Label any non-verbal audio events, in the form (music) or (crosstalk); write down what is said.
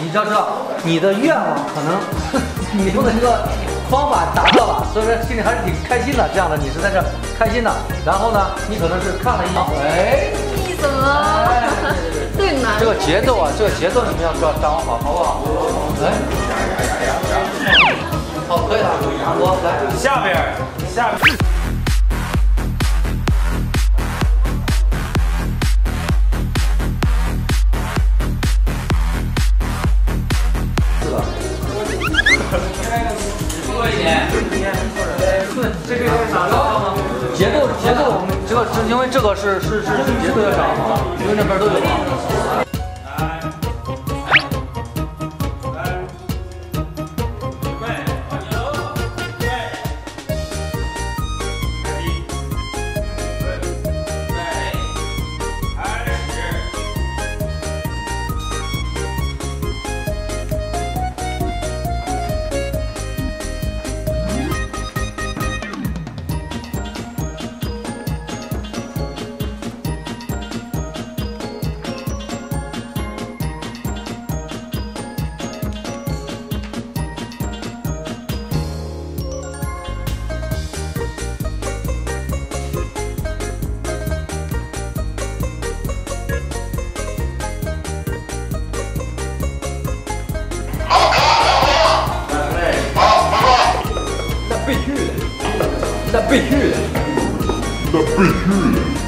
你要知道，你的愿望可能 (laughs) 你用的这个方法达到了，所以说心里还是挺开心的。这样的你是在这开心的，然后呢，你可能是看了一眼，哎，你怎么对难？这个节奏啊，这个节奏你们要抓掌握好，好不好？来，好，可以了，我来。下边，下边。多一点，对，这个是哪个？节奏，节奏，这个是因为这个是是是节奏要掌握，因为那边都有。那必须的，那必须的。